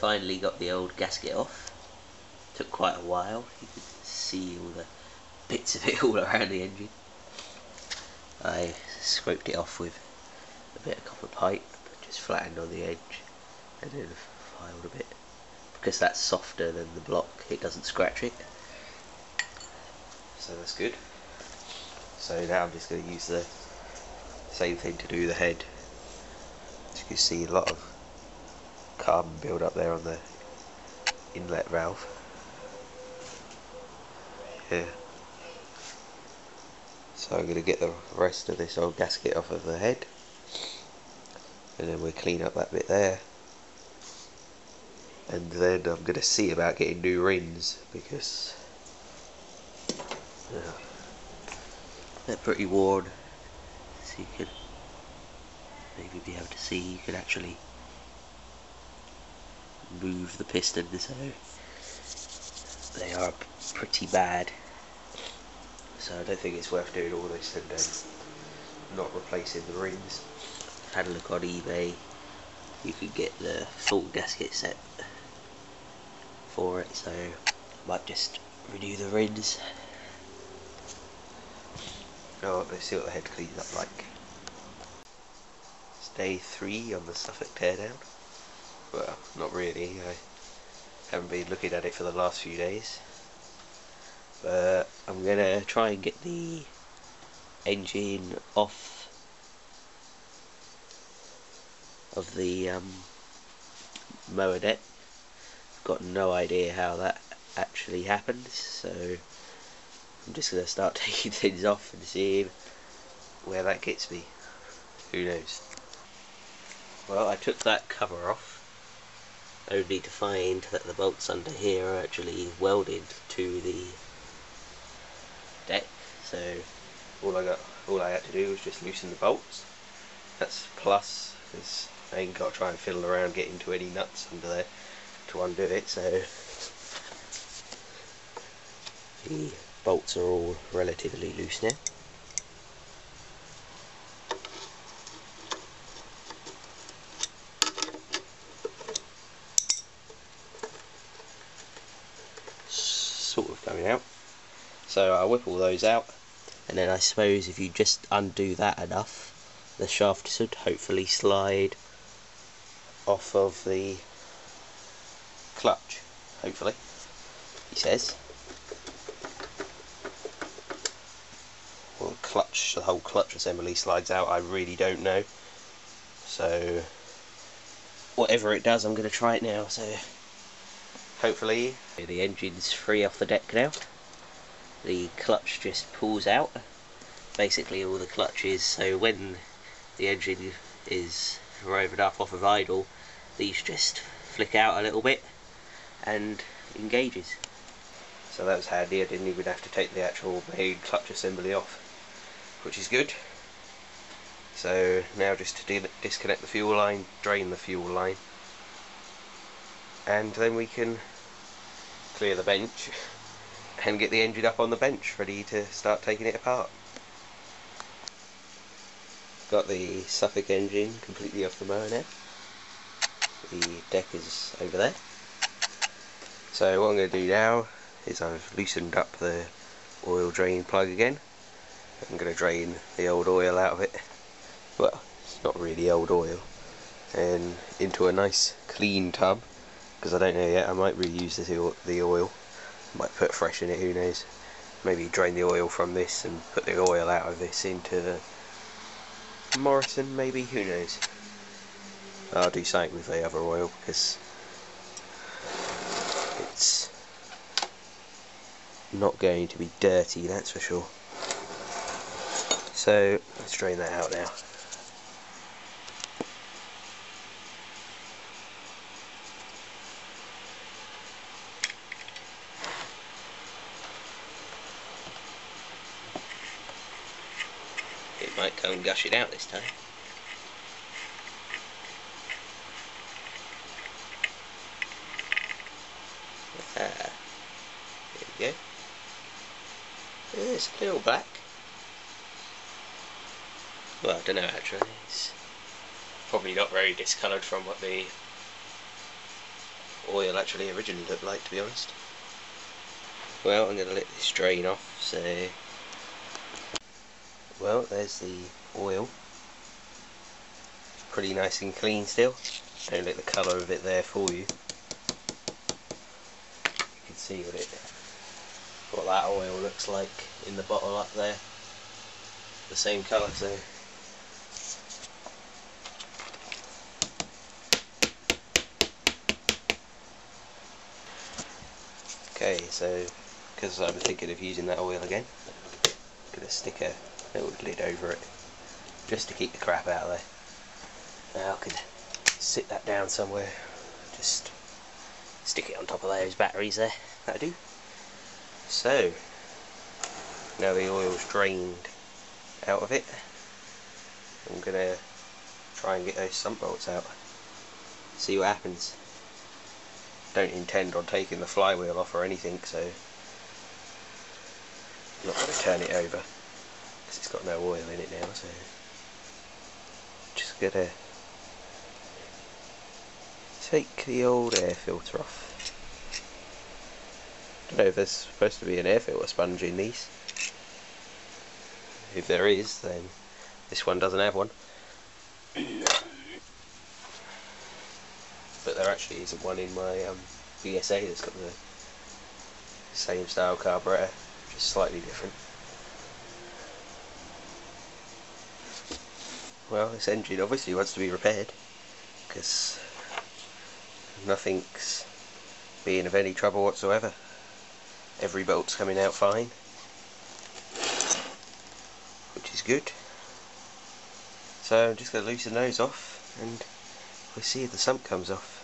finally got the old gasket off. Took quite a while. You could see all the bits of it all around the engine. I scraped it off with a bit of copper pipe, just flattened on the edge, and then filed a bit. Because that's softer than the block, it doesn't scratch it. So that's good. So now I'm just going to use the same thing to do the head. As you can see, a lot of carbon build up there on the inlet valve. Yeah. So I'm going to get the rest of this old gasket off of the head and then we'll clean up that bit there and then I'm going to see about getting new rings because yeah, they're pretty worn so you could maybe be able to see you can actually move the piston. So they are pretty bad. So I don't think it's worth doing all this and um, not replacing the rings. Had a look on eBay. You could get the full gasket set for it so I might just renew the rings. Oh let's see what the head cleans up like. Day 3 on the Suffolk teardown well not really I haven't been looking at it for the last few days. But I'm gonna try and get the engine off of the um, mower deck got no idea how that actually happened so I'm just gonna start taking things off and see where that gets me. Who knows? Well I took that cover off only to find that the bolts under here are actually welded to the deck. So all I got all I had to do was just loosen the bolts. That's plus because I ain't got to try and fiddle around getting to any nuts under there to undo it so. The bolts are all relatively loose now sort of coming out so I whip all those out and then I suppose if you just undo that enough the shaft should hopefully slide off of the clutch hopefully he says. Well clutch the whole clutch assembly slides out I really don't know. So whatever it does I'm going to try it now so hopefully the engine's free off the deck now the clutch just pulls out basically all the clutches. So when the engine is revved up off of idle these just flick out a little bit and engages. So that was handy. I didn't even have to take the actual main clutch assembly off which is good. So now just to disconnect the fuel line drain the fuel line. And then we can clear the bench and get the engine up on the bench ready to start taking it apart. Got the Suffolk engine completely off the mower now. The deck is over there. So what I'm going to do now is I've loosened up the oil drain plug again. I'm going to drain the old oil out of it. Well, it's not really old oil. And into a nice clean tub because I don't know yet, I might reuse the oil might put fresh in it, who knows. Maybe drain the oil from this and put the oil out of this into the Morrison, maybe, who knows. I'll do something with the other oil because it's not going to be dirty, that's for sure. So, let's drain that out now. Might come and gush it out this time. Ah, there we go. It's a little black. Well, I don't know actually. It's probably not very discoloured from what the oil actually originally looked like to be honest. Well, I'm going to let this drain off, so... Well, there's the oil. Pretty nice and clean still. Don't let the colour of it there for you. You can see what it, what that oil looks like in the bottle up there. The same colour, so Okay, so because I'm thinking of using that oil again, I'm going to stick a little lid over it just to keep the crap out of there. Now I could sit that down somewhere, just stick it on top of those batteries there, that'll do. So, now the oil's drained out of it, I'm going to try and get those sump bolts out, see what happens don't intend on taking the flywheel off or anything so I'm not going to turn it over because it's got no oil in it now so just to take the old air filter off. I don't know if there's supposed to be an air filter sponge in these. If there is then this one doesn't have one. But there actually isn't one in my um, BSA that's got the same style carburetor, just slightly different. Well, this engine obviously wants to be repaired, because nothing's being of any trouble whatsoever. Every bolt's coming out fine, which is good. So I'm just going to loosen those off and we'll see if the sump comes off.